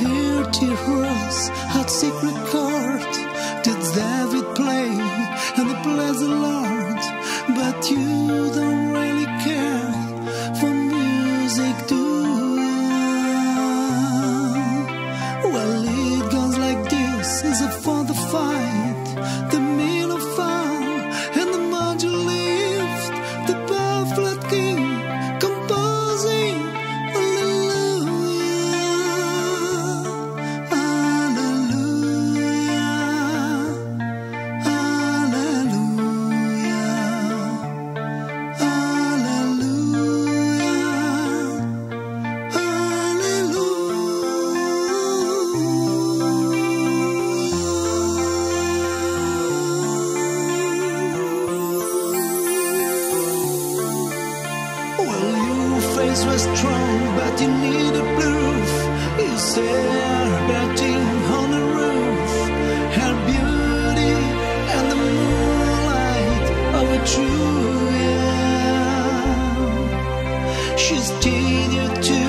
here to at secret chord did David play? always was strong, but you need a proof. You said betting on the roof, her beauty and the moonlight of a true yeah. She's teenage.